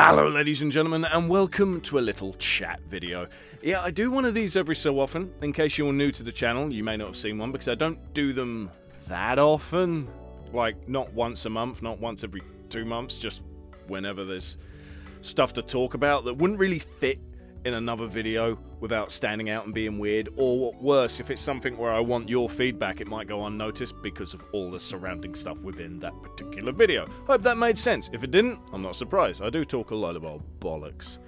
Hello ladies and gentlemen and welcome to a little chat video. Yeah, I do one of these every so often. In case you're new to the channel, you may not have seen one because I don't do them that often. Like, not once a month, not once every two months, just whenever there's stuff to talk about that wouldn't really fit in another video without standing out and being weird, or worse, if it's something where I want your feedback, it might go unnoticed because of all the surrounding stuff within that particular video. Hope that made sense. If it didn't, I'm not surprised. I do talk a lot old bollocks.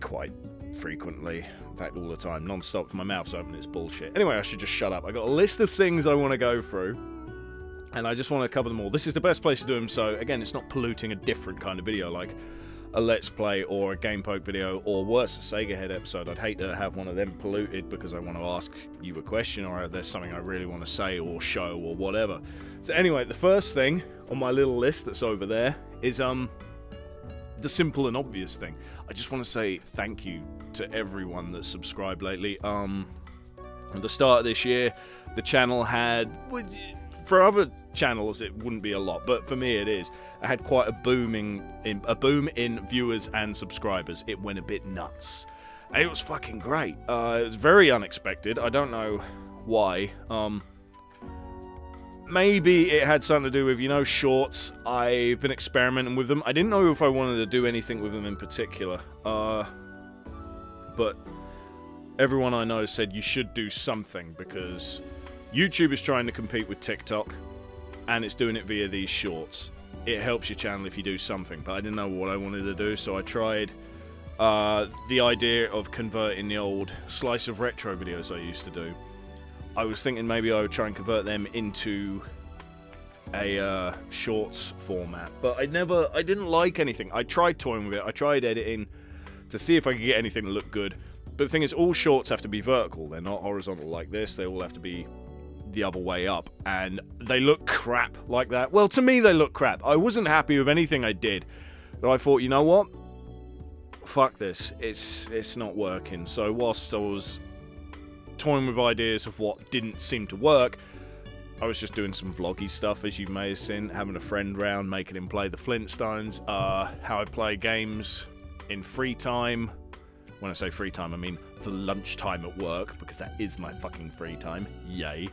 Quite frequently. In fact, all the time. Non-stop. My mouth's open, it's bullshit. Anyway, I should just shut up. I got a list of things I want to go through. And I just want to cover them all. This is the best place to do them, so again, it's not polluting a different kind of video. Like, a Let's Play or a Game Poke video, or worse, a Sega Head episode. I'd hate to have one of them polluted because I want to ask you a question or there's something I really want to say or show or whatever. So anyway, the first thing on my little list that's over there is um the simple and obvious thing. I just want to say thank you to everyone that's subscribed lately. Um, at the start of this year, the channel had for other channels it wouldn't be a lot, but for me it is. I had quite a booming in, a boom in viewers and subscribers. It went a bit nuts. It was fucking great. Uh, it was very unexpected. I don't know why. Um, maybe it had something to do with, you know, shorts. I've been experimenting with them. I didn't know if I wanted to do anything with them in particular. Uh, but everyone I know said you should do something because YouTube is trying to compete with TikTok and it's doing it via these shorts. It helps your channel if you do something, but I didn't know what I wanted to do, so I tried uh, the idea of converting the old slice of retro videos I used to do. I was thinking maybe I would try and convert them into a uh, shorts format, but I never, I didn't like anything. I tried toying with it, I tried editing to see if I could get anything to look good. But the thing is, all shorts have to be vertical. They're not horizontal like this. They all have to be the other way up, and they look crap like that. Well, to me, they look crap. I wasn't happy with anything I did, but I thought, you know what? Fuck this. It's it's not working. So whilst I was toying with ideas of what didn't seem to work, I was just doing some vloggy stuff, as you may have seen, having a friend round, making him play the Flintstones, uh, how I play games in free time. When I say free time, I mean the lunchtime at work, because that is my fucking free time. Yay.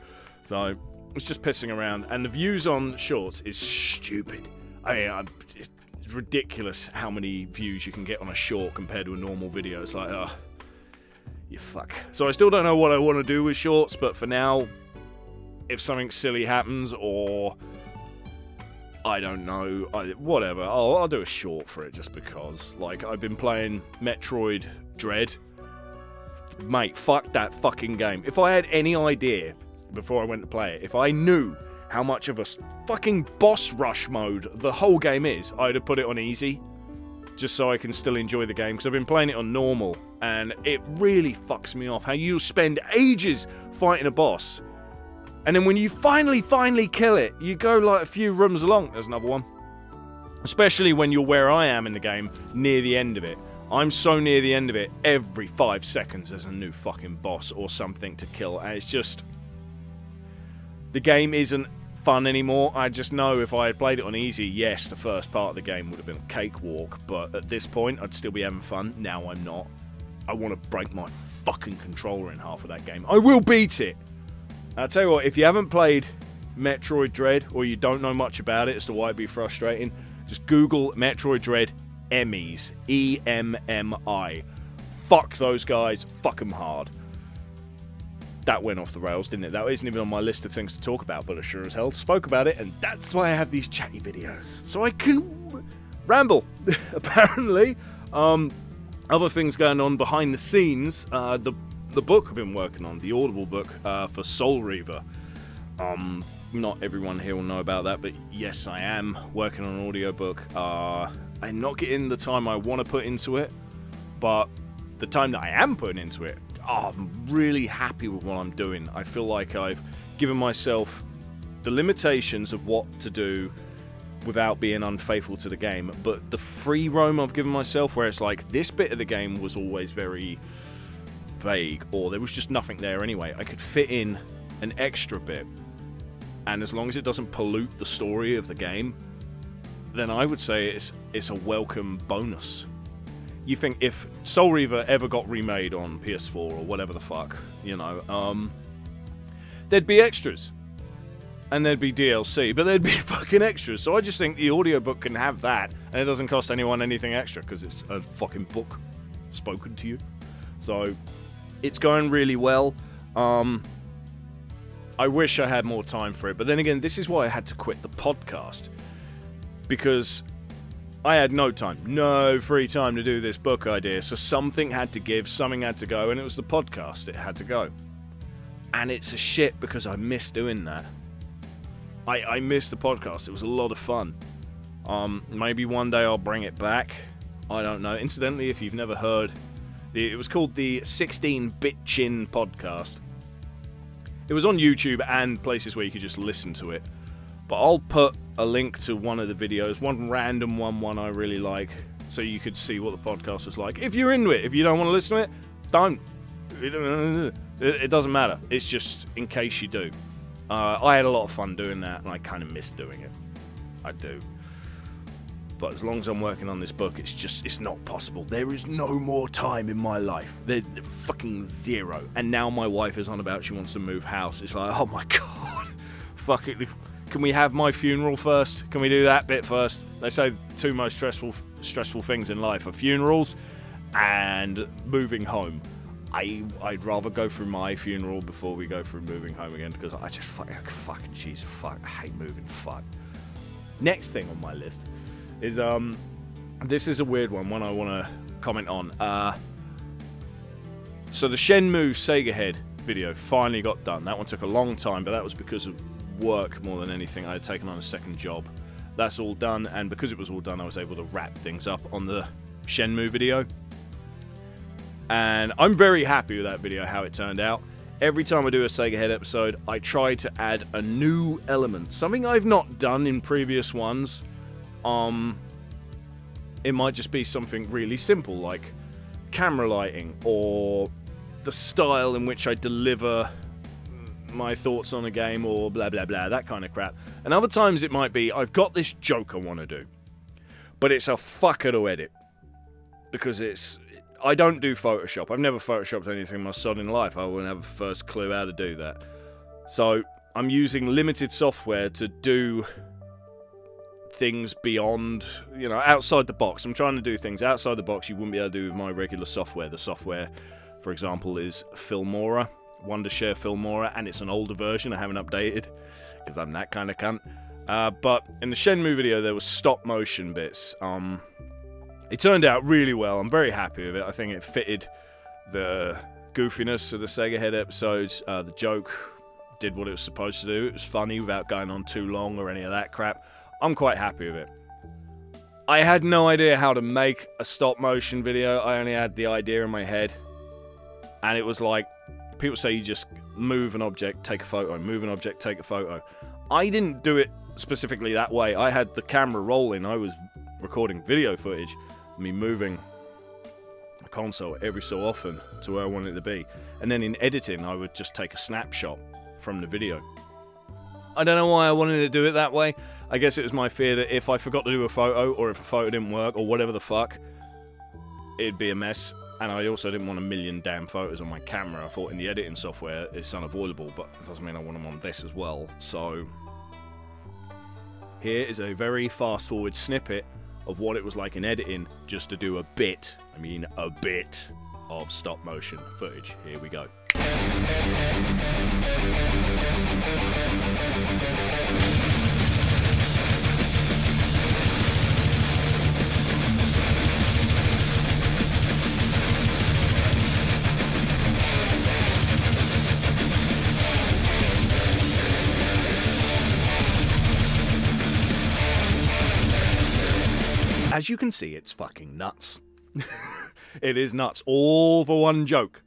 So it's just pissing around, and the views on shorts is stupid. I mean, it's ridiculous how many views you can get on a short compared to a normal video. It's like, oh, you fuck. So I still don't know what I want to do with shorts, but for now, if something silly happens or I don't know, I, whatever, I'll, I'll do a short for it just because. Like, I've been playing Metroid Dread. Mate, fuck that fucking game. If I had any idea before I went to play it. If I knew how much of a fucking boss rush mode the whole game is, I'd have put it on easy. Just so I can still enjoy the game, because I've been playing it on normal, and it really fucks me off how you spend ages fighting a boss, and then when you finally, finally kill it, you go like a few rooms along. There's another one. Especially when you're where I am in the game, near the end of it. I'm so near the end of it, every five seconds there's a new fucking boss or something to kill, and it's just the game isn't fun anymore. I just know if I had played it on easy, yes, the first part of the game would have been a cakewalk, but at this point, I'd still be having fun. Now I'm not. I want to break my fucking controller in half of that game. I will beat it! I'll tell you what, if you haven't played Metroid Dread, or you don't know much about it as to why it'd be frustrating, just Google Metroid Dread Emmys. E-M-M-I. Fuck those guys. Fuck them hard that went off the rails, didn't it? That isn't even on my list of things to talk about, but I sure as hell spoke about it, and that's why I have these chatty videos. So I can ramble, apparently. Um, other things going on behind the scenes, uh, the, the book I've been working on, the Audible book uh, for Soul Reaver. Um, not everyone here will know about that, but yes, I am working on an audiobook. Uh, I'm not getting the time I want to put into it, but the time that I am putting into it, oh, I'm really happy with what I'm doing. I feel like I've given myself the limitations of what to do without being unfaithful to the game, but the free roam I've given myself, where it's like this bit of the game was always very vague, or there was just nothing there anyway. I could fit in an extra bit, and as long as it doesn't pollute the story of the game, then I would say it's it's a welcome bonus. You think if Soul Reaver ever got remade on PS4 or whatever the fuck, you know, um, there'd be extras. And there'd be DLC, but there'd be fucking extras. So I just think the audiobook can have that, and it doesn't cost anyone anything extra because it's a fucking book spoken to you. So it's going really well. Um, I wish I had more time for it, but then again, this is why I had to quit the podcast because I had no time, no free time to do this book idea. So something had to give, something had to go, and it was the podcast. It had to go, and it's a shit because I miss doing that. I I miss the podcast. It was a lot of fun. Um, maybe one day I'll bring it back. I don't know. Incidentally, if you've never heard, it was called the 16 BitChin podcast. It was on YouTube and places where you could just listen to it. But I'll put a link to one of the videos, one random one, one I really like, so you could see what the podcast was like. If you're into it, if you don't want to listen to it, don't. It doesn't matter. It's just in case you do. Uh, I had a lot of fun doing that, and I kind of miss doing it. I do. But as long as I'm working on this book, it's just, it's not possible. There is no more time in my life. There's fucking zero. And now my wife is on about she wants to move house. It's like, oh my god. Fuck it. Can we have my funeral first? Can we do that bit first? They say two most stressful stressful things in life are funerals and moving home. I I'd rather go through my funeral before we go through moving home again because I just fucking fucking jeez fuck I hate moving fuck. Next thing on my list is um this is a weird one one I want to comment on. Uh so the Shenmue Sega Head video finally got done. That one took a long time, but that was because of work more than anything. I had taken on a second job. That's all done, and because it was all done, I was able to wrap things up on the Shenmue video. And I'm very happy with that video, how it turned out. Every time I do a Sega Head episode, I try to add a new element. Something I've not done in previous ones. Um, it might just be something really simple, like camera lighting, or the style in which I deliver my thoughts on a game or blah blah blah, that kind of crap. And other times it might be, I've got this joke I want to do, but it's a fucker to edit. Because it's. I don't do Photoshop. I've never Photoshopped anything in my son in life. I wouldn't have a first clue how to do that. So I'm using limited software to do things beyond, you know, outside the box. I'm trying to do things outside the box you wouldn't be able to do with my regular software. The software, for example, is Filmora Wondershare Filmora, and it's an older version I haven't updated because I'm that kind of cunt. Uh, but in the Shenmue video, there was stop motion bits. Um, it turned out really well. I'm very happy with it. I think it fitted the goofiness of the Sega Head episodes. Uh, the joke did what it was supposed to do. It was funny without going on too long or any of that crap. I'm quite happy with it. I had no idea how to make a stop motion video. I only had the idea in my head. And it was like people say you just move an object, take a photo, move an object, take a photo. I didn't do it specifically that way. I had the camera rolling. I was recording video footage, me moving the console every so often to where I wanted it to be. And then in editing, I would just take a snapshot from the video. I don't know why I wanted to do it that way. I guess it was my fear that if I forgot to do a photo, or if a photo didn't work, or whatever the fuck, it'd be a mess. And I also didn't want a million damn photos on my camera. I thought in the editing software it's unavoidable, but it doesn't mean I want them on this as well. So here is a very fast forward snippet of what it was like in editing just to do a bit, I mean a bit, of stop motion footage. Here we go. As you can see, it's fucking nuts. it is nuts. All for one joke.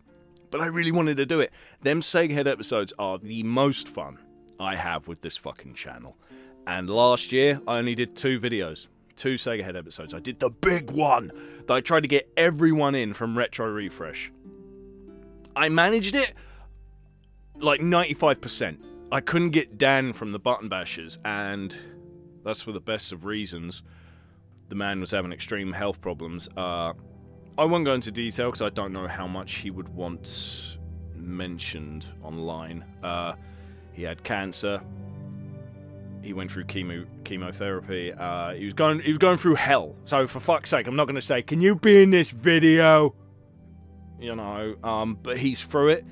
But I really wanted to do it. Them Sega Head episodes are the most fun I have with this fucking channel. And last year, I only did two videos. Two Sega Head episodes. I did the big one that I tried to get everyone in from Retro Refresh. I managed it like 95%. I couldn't get Dan from the Button Bashers, and that's for the best of reasons. The man was having extreme health problems. Uh, I won't go into detail because I don't know how much he would want mentioned online. Uh, he had cancer. He went through chemo chemotherapy. Uh, he was going he was going through hell. So for fuck's sake, I'm not going to say, "Can you be in this video?" You know. Um, but he's through it.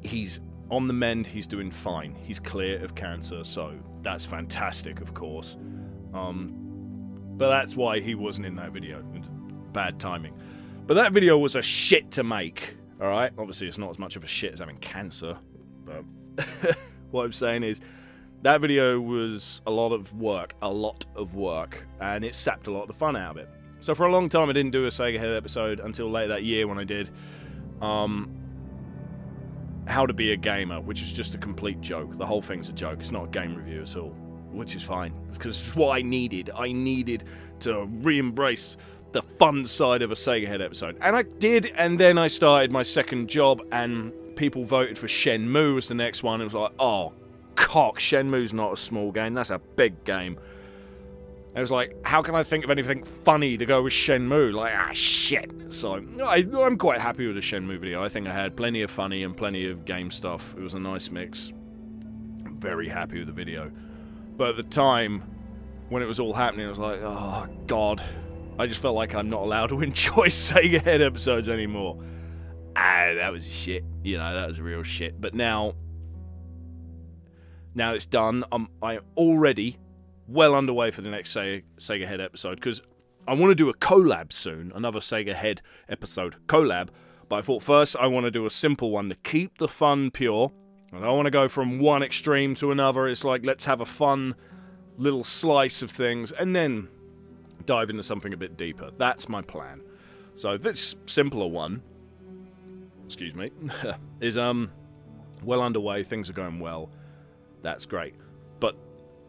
He's on the mend. He's doing fine. He's clear of cancer. So that's fantastic, of course. Um, but that's why he wasn't in that video. Bad timing. But that video was a shit to make. All right. Obviously, it's not as much of a shit as having cancer. But what I'm saying is, that video was a lot of work, a lot of work, and it sapped a lot of the fun out of it. So for a long time, I didn't do a Sega Head episode until late that year when I did. Um, how to be a gamer, which is just a complete joke. The whole thing's a joke. It's not a game review at all, which is fine. Because it's what I needed. I needed to re-embrace the fun side of a Sega Head episode. And I did, and then I started my second job, and people voted for Shenmue as the next one. It was like, oh, cock, Shenmue's not a small game, that's a big game. I was like, how can I think of anything funny to go with Shenmue? Like, ah, shit. So, I, am quite happy with the Shenmue video. I think I had plenty of funny and plenty of game stuff. It was a nice mix. I'm very happy with the video. But at the time, when it was all happening, I was like, oh, God. I just felt like I'm not allowed to enjoy Sega Head episodes anymore. Ah, that was shit. You know, that was real shit. But now, now it's done. I'm I'm already well underway for the next Sega, Sega Head episode because I want to do a collab soon, another Sega Head episode collab. But I thought first I want to do a simple one to keep the fun pure. I don't want to go from one extreme to another. It's like let's have a fun little slice of things and then dive into something a bit deeper. That's my plan. So this simpler one, excuse me, is um well underway. Things are going well. That's great. But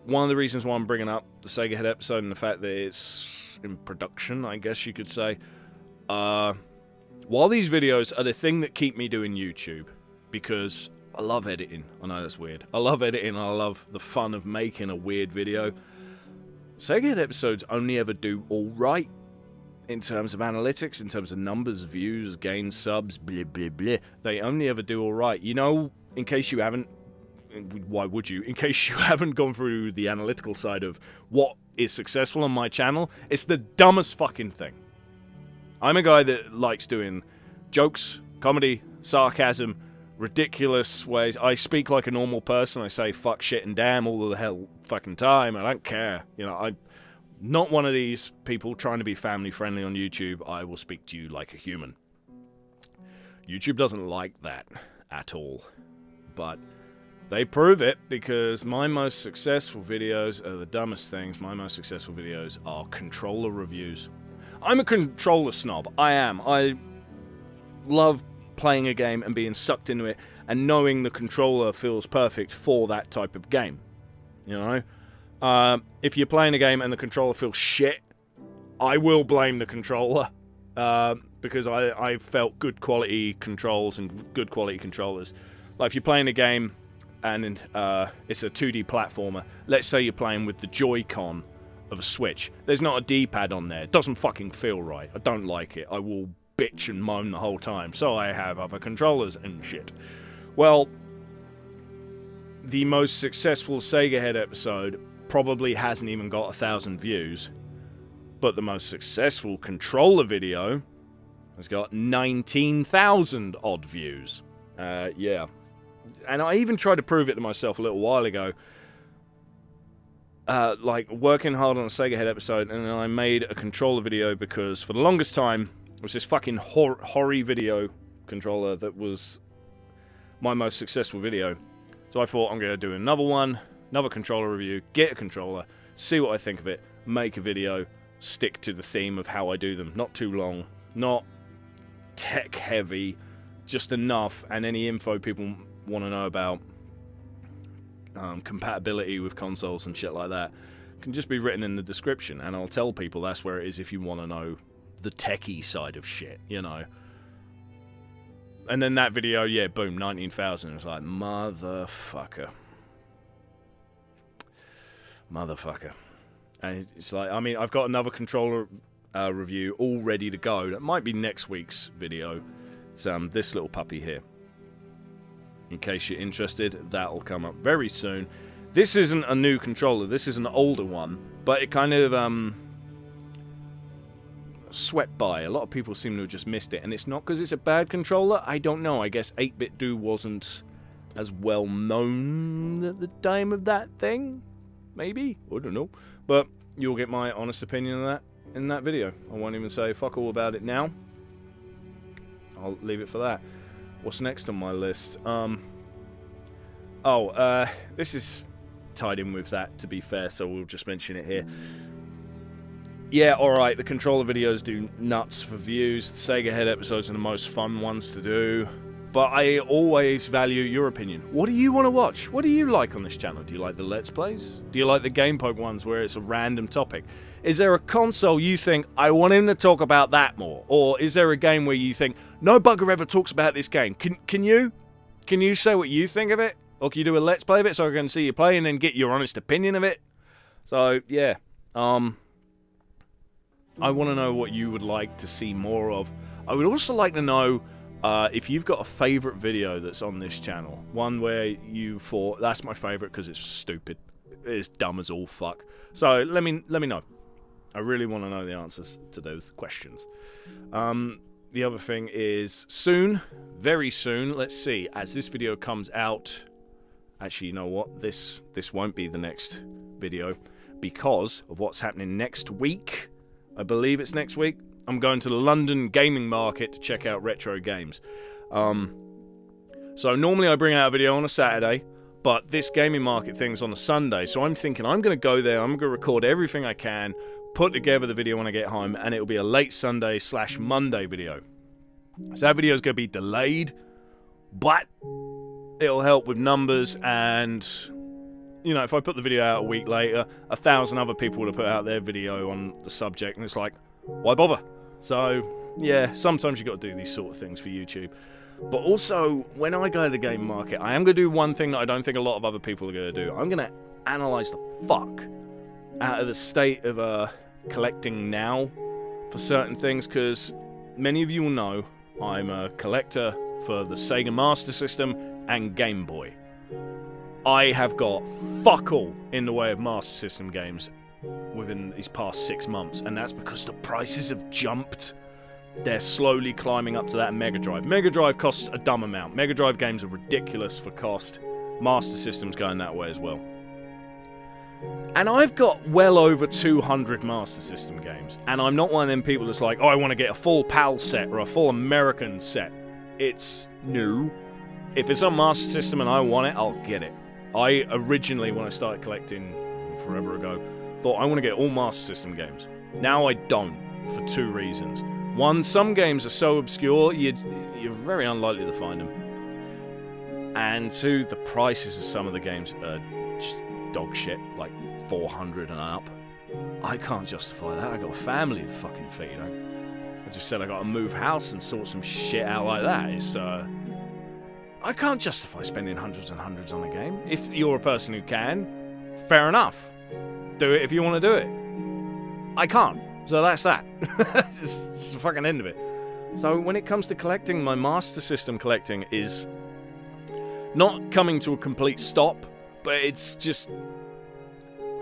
one of the reasons why I'm bringing up the Sega Head episode and the fact that it's in production, I guess you could say, uh, while these videos are the thing that keep me doing YouTube, because I love editing. I know that's weird. I love editing. I love the fun of making a weird video. Sega episodes only ever do all right in terms of analytics, in terms of numbers, views, gain subs, blah blah blah. They only ever do all right. You know, in case you haven't why would you? In case you haven't gone through the analytical side of what is successful on my channel, it's the dumbest fucking thing. I'm a guy that likes doing jokes, comedy, sarcasm, ridiculous ways. I speak like a normal person. I say fuck, shit, and damn all the hell fucking time. I don't care. You know, I'm not one of these people trying to be family friendly on YouTube. I will speak to you like a human. YouTube doesn't like that at all. But they prove it because my most successful videos are the dumbest things. My most successful videos are controller reviews. I'm a controller snob. I am. I love playing a game and being sucked into it and knowing the controller feels perfect for that type of game. You know? Uh, if you're playing a game and the controller feels shit, I will blame the controller. Uh, because I, I felt good quality controls and good quality controllers. Like if you're playing a game and uh, it's a 2D platformer. Let's say you're playing with the Joy-Con of a Switch. There's not a D-pad on there. It doesn't fucking feel right. I don't like it. I will bitch and moan the whole time. So I have other controllers and shit. Well, the most successful Sega Head episode probably hasn't even got a thousand views. But the most successful controller video has got 19,000 odd views. Uh, yeah and I even tried to prove it to myself a little while ago. Uh, like working hard on a Sega Head episode, and then I made a controller video because for the longest time it was this fucking hor Hori video controller that was my most successful video. So I thought I'm gonna do another one, another controller review, get a controller, see what I think of it, make a video, stick to the theme of how I do them. Not too long, not tech heavy, just enough, and any info people want to know about um, compatibility with consoles and shit like that can just be written in the description and I'll tell people that's where it is if you want to know the techie side of shit, you know. And then that video, yeah, boom, 19,000. It's like, motherfucker. Motherfucker. And it's like, I mean, I've got another controller uh, review all ready to go. That might be next week's video. It's um, this little puppy here. In case you're interested, that'll come up very soon. This isn't a new controller. This is an older one, but it kind of um, swept by. A lot of people seem to have just missed it, and it's not because it's a bad controller. I don't know. I guess 8BitDo wasn't as well known at the time of that thing. Maybe I don't know, but you'll get my honest opinion of that in that video. I won't even say fuck all about it now. I'll leave it for that. What's next on my list? Um. Oh, uh, this is tied in with that, to be fair, so we'll just mention it here. Yeah, alright, the controller videos do nuts for views. The Sega Head episodes are the most fun ones to do. But I always value your opinion. What do you want to watch? What do you like on this channel? Do you like the Let's Plays? Do you like the Game Poke ones where it's a random topic? Is there a console you think, I want him to talk about that more? Or is there a game where you think, no bugger ever talks about this game? Can, can you? Can you say what you think of it? Or can you do a Let's Play of it so I can see you play and then get your honest opinion of it? So, yeah. Um, I want to know what you would like to see more of. I would also like to know uh, if you've got a favorite video that's on this channel. One where you thought, that's my favorite because it's stupid. It's dumb as all fuck. So let me let me know. I really want to know the answers to those questions. Um, the other thing is soon, very soon. Let's see. As this video comes out, actually, you know what? This this won't be the next video because of what's happening next week. I believe it's next week. I'm going to the London gaming market to check out retro games. Um, so normally I bring out a video on a Saturday, but this gaming market thing's on a Sunday. So I'm thinking I'm going to go there. I'm going to record everything I can, put together the video when I get home, and it'll be a late Sunday slash Monday video. So that video is going to be delayed, but it'll help with numbers and you know, if I put the video out a week later, a thousand other people would have put out their video on the subject, and it's like, why bother? So, yeah, sometimes you've got to do these sort of things for YouTube. But also, when I go to the game market, I am going to do one thing that I don't think a lot of other people are going to do. I'm going to analyze the fuck out of the state of uh, collecting now for certain things, because many of you will know I'm a collector for the Sega Master System and Game Boy. I have got fuck all in the way of Master System games within these past six months, and that's because the prices have jumped. They're slowly climbing up to that Mega Drive. Mega Drive costs a dumb amount. Mega Drive games are ridiculous for cost. Master System's going that way as well. And I've got well over 200 Master System games, and I'm not one of them people that's like, oh, I want to get a full PAL set or a full American set. It's new. If it's on Master System and I want it, I'll get it. I originally, when I started collecting forever ago, thought I want to get all Master System games. Now I don't, for two reasons. One, some games are so obscure, you, you're very unlikely to find them. And two, the prices of some of the games are dog shit, like 400 and up. I can't justify that. I got a family to fucking feed. I, I just said I got to move house and sort some shit out like that. It's, uh, I can't justify spending hundreds and hundreds on a game. If you're a person who can, fair enough. Do it if you want to do it. I can't. So that's that. it's, it's the fucking end of it. So when it comes to collecting, my Master System collecting is not coming to a complete stop, but it's just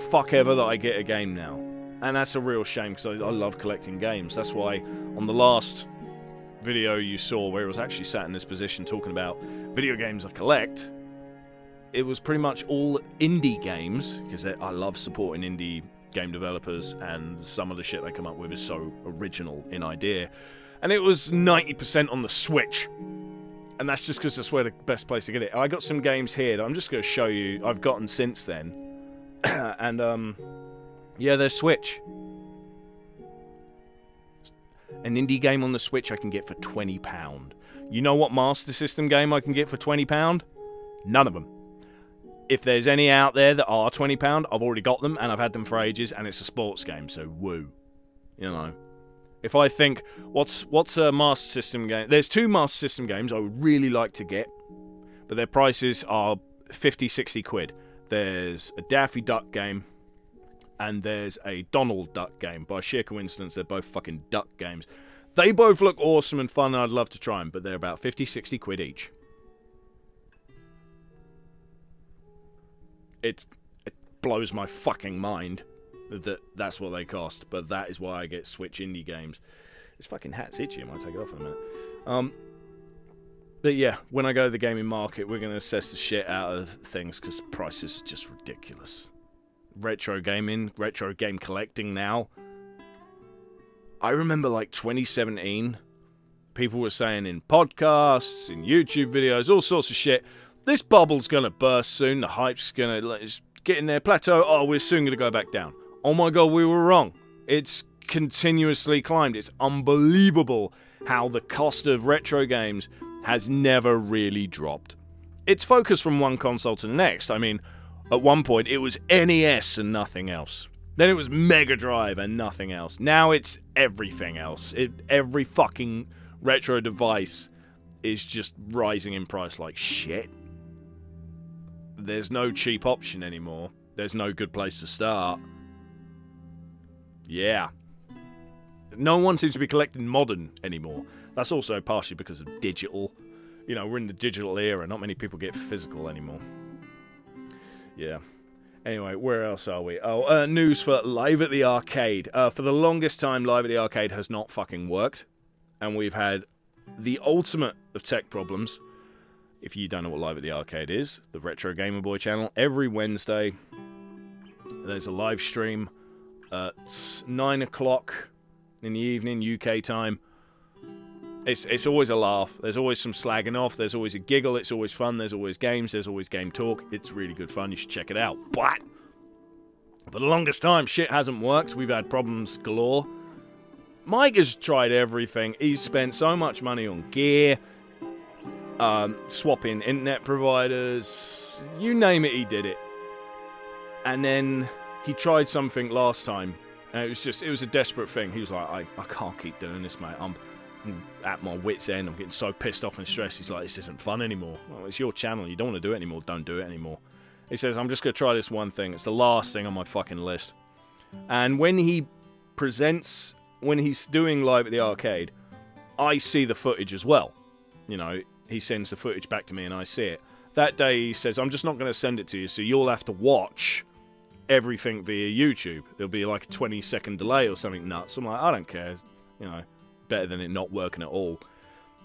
fuck ever that I get a game now. And that's a real shame because I, I love collecting games. That's why on the last video you saw where it was actually sat in this position talking about video games I collect, it was pretty much all indie games because I love supporting indie game developers and some of the shit they come up with is so original in idea. And it was 90% on the Switch. And that's just because that's where the best place to get it. I got some games here that I'm just going to show you I've gotten since then. and, um, yeah, they're Switch. An indie game on the Switch I can get for £20. You know what Master System game I can get for £20? None of them. If there's any out there that are £20, I've already got them and I've had them for ages and it's a sports game, so woo. You know. If I think, what's what's a Master System game? There's two Master System games I would really like to get, but their prices are 50, 60 quid. There's a Daffy Duck game and there's a Donald Duck game. By sheer coincidence, they're both fucking duck games. They both look awesome and fun, and I'd love to try them, but they're about 50, 60 quid each. It's, it blows my fucking mind that that's what they cost, but that is why I get Switch indie games. This fucking hat's itchy, I might take it off in a minute. Um, but yeah, when I go to the gaming market, we're going to assess the shit out of things because prices are just ridiculous. Retro gaming, retro game collecting now. I remember like 2017, people were saying in podcasts, in YouTube videos, all sorts of shit. This bubble's to burst soon. The hype's to get in their plateau. Oh, we're soon to go back down. Oh my god, we were wrong. It's continuously climbed. It's unbelievable how the cost of retro games has never really dropped. It's focused from one console to the next. I mean, at one point it was NES and nothing else. Then it was Mega Drive and nothing else. Now it's everything else. It, every fucking retro device is just rising in price like shit. There's no cheap option anymore. There's no good place to start. Yeah. No one seems to be collecting modern anymore. That's also partially because of digital. You know, we're in the digital era. Not many people get physical anymore. Yeah. Anyway, where else are we? Oh, uh, news for Live at the Arcade. Uh, for the longest time, Live at the Arcade has not fucking worked. And we've had the ultimate of tech problems. If you don't know what Live at the Arcade is, the Retro Gamer Boy channel, every Wednesday there's a live stream at 9 o'clock in the evening, UK time. It's, it's always a laugh. There's always some slagging off. There's always a giggle. It's always fun. There's always games. There's always game talk. It's really good fun. You should check it out. But for the longest time, shit hasn't worked. We've had problems galore. Mike has tried everything. He's spent so much money on gear, um, swapping internet providers. You name it, he did it. And then he tried something last time, and it was just, it was a desperate thing. He was like, I, I can't keep doing this, mate. I'm, at my wit's end. I'm getting so pissed off and stressed. He's like, this isn't fun anymore. Well, it's your channel. You don't want to do it anymore. Don't do it anymore. He says, I'm just going to try this one thing. It's the last thing on my fucking list. And when he presents, when he's doing live at the arcade, I see the footage as well. You know, he sends the footage back to me and I see it. That day he says, I'm just not going to send it to you, so you'll have to watch everything via YouTube. There'll be like a 20 second delay or something nuts. I'm like, I don't care. You know, better than it not working at all.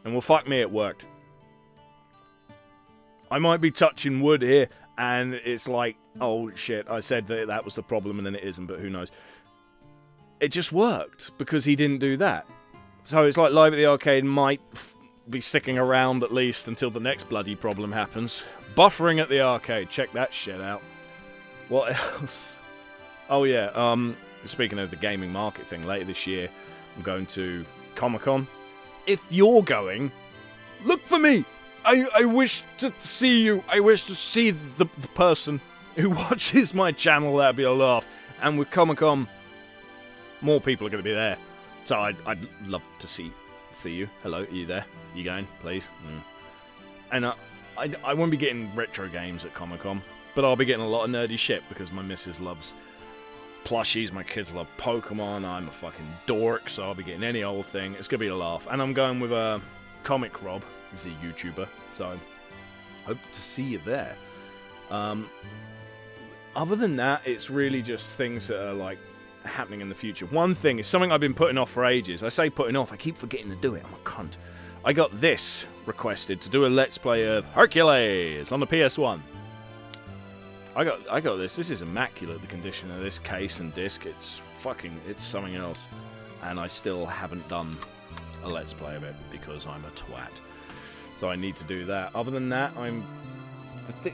And well, fuck me, it worked. I might be touching wood here, and it's like, oh shit, I said that that was the problem, and then it isn't, but who knows. It just worked, because he didn't do that. So it's like Live at the Arcade might be sticking around at least until the next bloody problem happens. Buffering at the arcade, check that shit out. What else? Oh yeah, um, speaking of the gaming market thing, later this year, I'm going to Comic Con. If you're going, look for me. I I wish to see you. I wish to see the, the person who watches my channel. That'd be a laugh. And with Comic Con, more people are going to be there. So I'd, I'd love to see see you. Hello, are you there? You going, please? Mm. And uh, I, I won't be getting retro games at Comic Con. But I'll be getting a lot of nerdy shit because my missus loves plushies, my kids love Pokemon, I'm a fucking dork, so I'll be getting any old thing. It's gonna be a laugh. And I'm going with a uh, Comic Rob, the YouTuber, so hope to see you there. Um, other than that, it's really just things that are like happening in the future. One thing is something I've been putting off for ages. I say putting off, I keep forgetting to do it. I'm a cunt. I got this requested to do a Let's Play of Hercules on the PS1. I got I got this. This is immaculate. The condition of this case and disc. It's fucking. It's something else. And I still haven't done a let's play of it because I'm a twat. So I need to do that. Other than that, I'm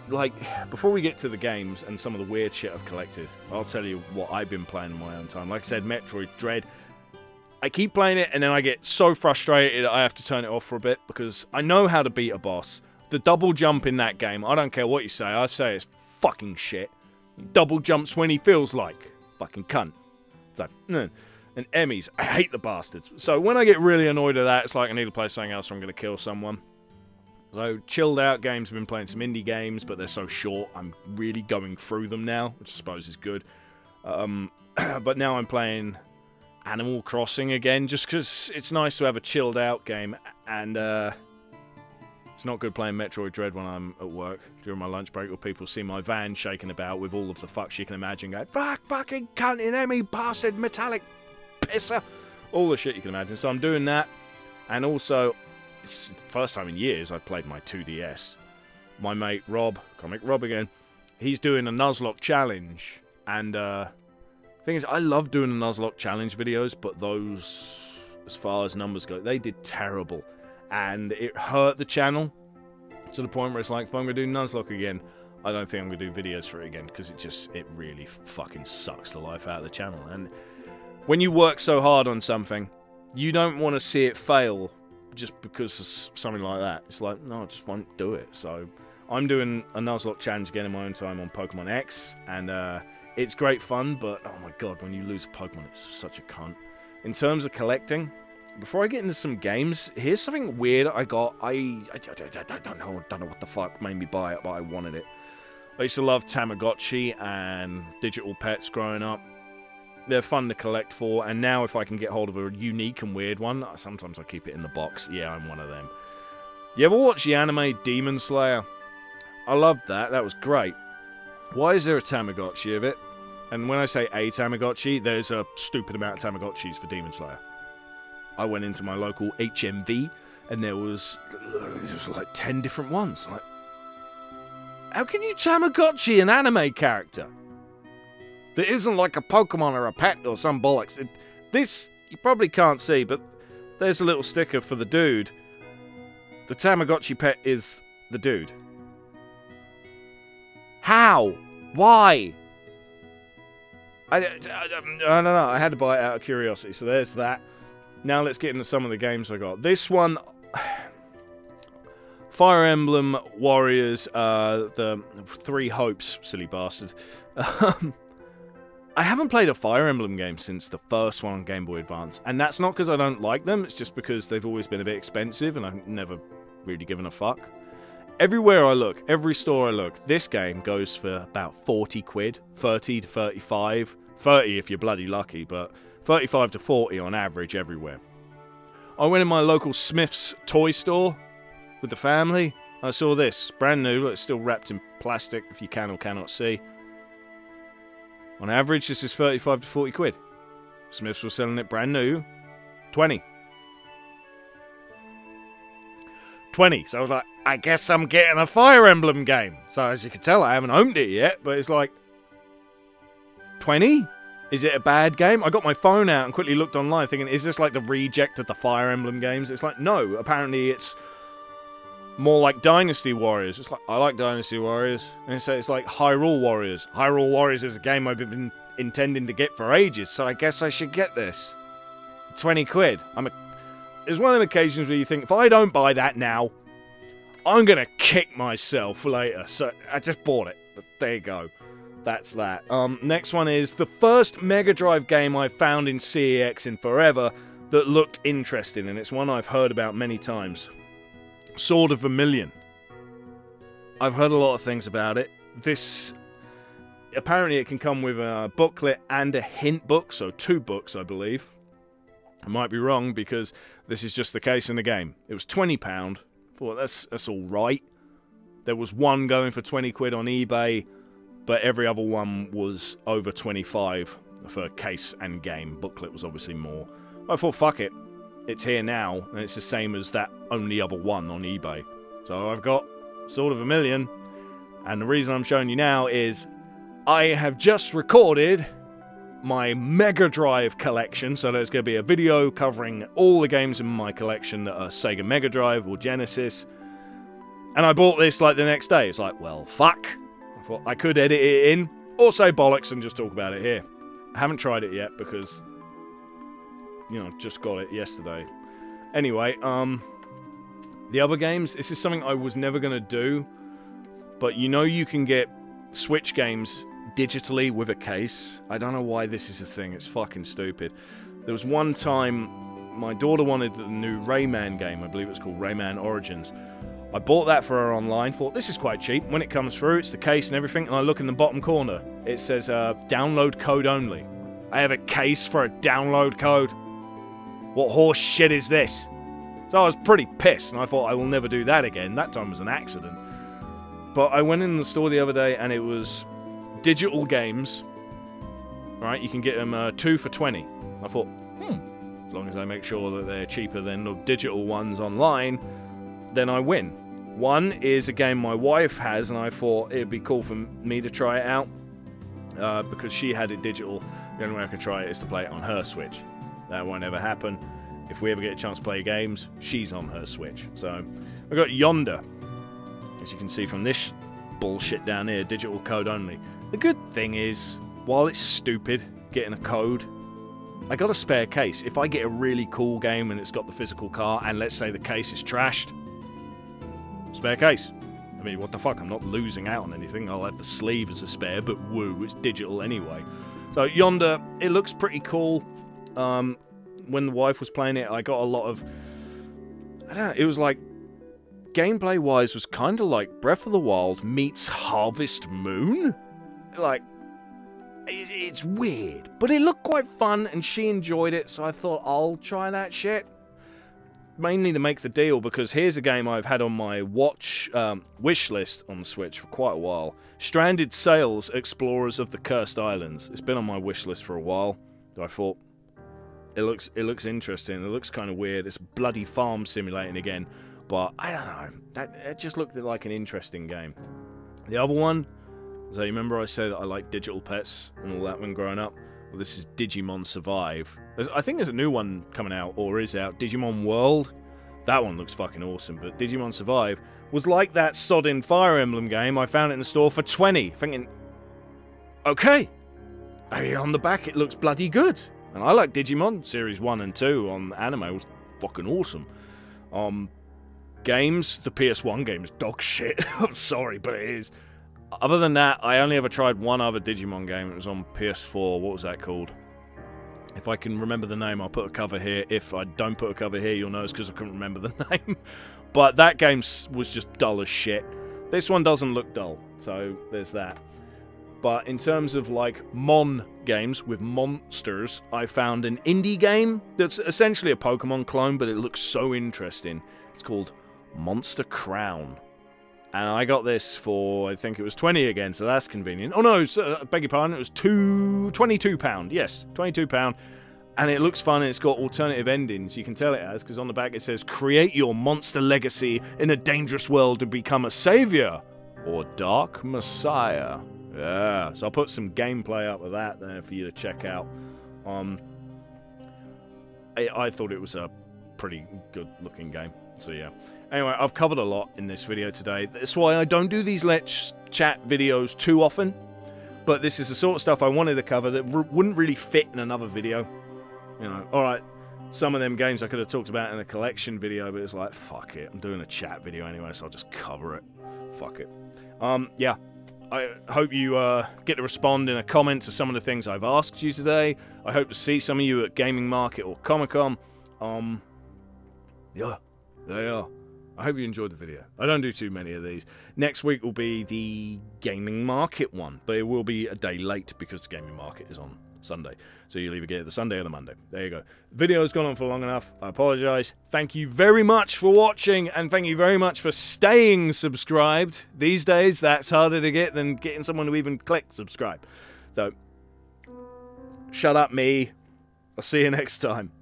like before we get to the games and some of the weird shit I've collected, I'll tell you what I've been playing in my own time. Like I said, Metroid Dread. I keep playing it and then I get so frustrated I have to turn it off for a bit because I know how to beat a boss. The double jump in that game, I don't care what you say, I say it's fucking shit. Double jumps when he feels like. Fucking cunt. So, mm. and Emmys, I hate the bastards. So when I get really annoyed at that, it's like I need to play something else or I'm going to kill someone. So chilled out games, I've been playing some indie games, but they're so short, I'm really going through them now, which I suppose is good. Um, but now I'm playing Animal Crossing again, just because it's nice to have a chilled out game, and uh, it's not good playing Metroid Dread when I'm at work during my lunch break, or people see my van shaking about with all of the fucks you can imagine, going fuck, fucking cunt, in enemy, bastard, metallic pisser, all the shit you can imagine. So I'm doing that, and also it's the first time in years I've played my 2DS. My mate Rob, comic Rob again, he's doing a Nuzlocke challenge, and uh, Thing is, I love doing the Nuzlocke challenge videos, but those, as far as numbers go, they did terrible. And it hurt the channel to the point where it's like, if I'm going to do Nuzlocke again, I don't think I'm going to do videos for it again, because it just, it really fucking sucks the life out of the channel. And when you work so hard on something, you don't want to see it fail just because of something like that. It's like, no, I just won't do it. So I'm doing a Nuzlocke challenge again in my own time on Pokemon X, and uh, it's great fun, but oh my god, when you lose a Pokemon, it's such a cunt. In terms of collecting, before I get into some games, here's something weird I got. I, I, I, I don't know, don't know what the fuck made me buy it, but I wanted it. I used to love Tamagotchi and digital pets growing up. They're fun to collect for, and now if I can get hold of a unique and weird one, sometimes I keep it in the box. Yeah, I'm one of them. You ever watch the anime Demon Slayer? I loved that. That was great. Why is there a Tamagotchi of it? And when I say a Tamagotchi, there's a stupid amount of Tamagotchis for Demon Slayer. I went into my local HMV, and there was, there was like 10 different ones. Like, how can you Tamagotchi an anime character? There isn't like a Pokemon or a pet or some bollocks. It, this, you probably can't see, but there's a little sticker for the dude. The Tamagotchi pet is the dude. How? Why? I, I, I, don't know. I had to buy it out of curiosity. So there's that. Now let's get into some of the games I got. This one, Fire Emblem Warriors, uh, the Three Hopes, silly bastard. Um, I haven't played a Fire Emblem game since the first one on Game Boy Advance, and that's not because I don't like them. It's just because they've always been a bit expensive, and I've never really given a fuck. Everywhere I look, every store I look, this game goes for about 40 quid, 30 to 35, 30 if you're bloody lucky, but 35 to 40 on average everywhere. I went in my local Smyths toy store with the family. I saw this, brand new, it's still wrapped in plastic if you can or cannot see. On average, this is 35 to 40 quid. Smyths was selling it brand new, 20. 20. So I was like, I guess I'm getting a Fire Emblem game. So as you can tell, I haven't owned it yet, but it's like 20? Is it a bad game? I got my phone out and quickly looked online thinking, is this like the reject of the Fire Emblem games? It's like, no, apparently it's more like Dynasty Warriors. It's like, I like Dynasty Warriors. And so it's like Hyrule Warriors. Hyrule Warriors is a game I've been intending to get for ages, so I guess I should get this. 20 quid. I'm a... It's one of the occasions where you think, if I don't buy that now, I'm going to kick myself later. So I just bought it. But there you go. That's that. Um, next one is the first Mega Drive game I've found in CEX in forever that looked interesting, and it's one I've heard about many times. Sword of Vermilion. I've heard a lot of things about it. This apparently it can come with a booklet and a hint book, so two books, I believe. I might be wrong because this is just the case in the game. It was twenty pound, Thought that's that's all right. There was one going for 20 quid on eBay, but every other one was over 25 for case and game. Booklet was obviously more. I thought, fuck it, it's here now, and it's the same as that only other one on eBay. So I've got Sword of Vermilion, and the reason I'm showing you now is I have just recorded my Mega Drive collection. So there's going to be a video covering all the games in my collection that are Sega Mega Drive or Genesis. And I bought this like the next day. It's like, well, fuck. I could edit it in, or say bollocks and just talk about it here. I haven't tried it yet because, you know, just got it yesterday. Anyway, um, the other games, this is something I was never going to do, but you know you can get Switch games digitally with a case. I don't know why this is a thing. It's fucking stupid. There was one time my daughter wanted the new Rayman game. I believe it's called Rayman Origins. I bought that for her online, thought this is quite cheap. When it comes through, it's the case and everything, and I look in the bottom corner. It says uh, download code only. I have a case for a download code. What horse shit is this? So I was pretty pissed, and I thought I will never do that again. That time was an accident. But I went in the store the other day, and it was digital games. Right, you can get them uh, two for 20. I thought, hmm, as long as I make sure that they're cheaper than the digital ones online, then I win. One is a game my wife has, and I thought it'd be cool for me to try it out uh, because she had it digital. The only way I could try it is to play it on her Switch. That won't ever happen. If we ever get a chance to play games, she's on her Switch. So we've got Yonder, as you can see from this bullshit down here, digital code only. The good thing is, while it's stupid getting a code, I got a spare case. If I get a really cool game and it's got the physical car, and let's say the case is trashed, spare case. I mean, what the fuck? I'm not losing out on anything. I'll have the sleeve as a spare, but woo, it's digital anyway. So Yonder, it looks pretty cool. Um, when the wife was playing it, I got a lot of. I don't know. It was like gameplay wise was kind of like Breath of the Wild meets Harvest Moon. Like it's weird, but it looked quite fun, and she enjoyed it. So I thought I'll try that shit. Mainly to make the deal because here's a game I've had on my watch um, wish list on Switch for quite a while. Stranded Sails Explorers of the Cursed Islands. It's been on my wish list for a while. I thought it looks it looks interesting. It looks kind of weird. It's bloody farm simulating again, but I don't know. That it just looked like an interesting game. The other one, so you remember I said I like digital pets and all that when growing up. Well, this is Digimon Survive. There's, I think there's a new one coming out or is out. Digimon World. That one looks fucking awesome. But Digimon Survive was like that sodden Fire Emblem game. I found it in the store for 20. Thinking, okay. I mean, on the back it looks bloody good. And I like Digimon, Series 1 and 2 on anime It was fucking awesome. Um, games, the PS1 game is dog shit. I'm sorry, but it is. Other than that, I only ever tried one other Digimon game. It was on PS4. What was that called? If I can remember the name, I'll put a cover here. If I don't put a cover here, you'll know it's because I couldn't remember the name. but that game was just dull as shit. This one doesn't look dull, so there's that. But in terms of like Mon games with monsters, I found an indie game that's essentially a Pokemon clone, but it looks so interesting. It's called Monster Crown. And I got this for, I think it was 20 again, so that's convenient. Oh no, so, uh, beg your pardon, it was two, 22 pound. Yes, 22 pound. And it looks fun and it's got alternative endings. You can tell it has, because on the back it says, create your monster legacy in a dangerous world to become a savior or dark messiah. Yeah, so I'll put some gameplay up of that there for you to check out. Um, I, I thought it was a pretty good looking game. So yeah. Anyway, I've covered a lot in this video today. That's why I don't do these Let's Chat videos too often. But this is the sort of stuff I wanted to cover that wouldn't really fit in another video. You know, alright, some of them games I could have talked about in a collection video, but it's like, fuck it. I'm doing a chat video anyway, so I'll just cover it. Fuck it. Um, yeah. I hope you uh, get to respond in a comment to some of the things I've asked you today. I hope to see some of you at Gaming Market or Comic Con. Um, yeah. They are. I hope you enjoyed the video. I don't do too many of these. Next week will be the gaming market one, but it will be a day late because the gaming market is on Sunday. So you'll either get it the Sunday or the Monday. There you go. Video's gone on for long enough. I apologize. Thank you very much for watching, and thank you very much for staying subscribed. These days, that's harder to get than getting someone to even click subscribe. So, shut up, me. I'll see you next time.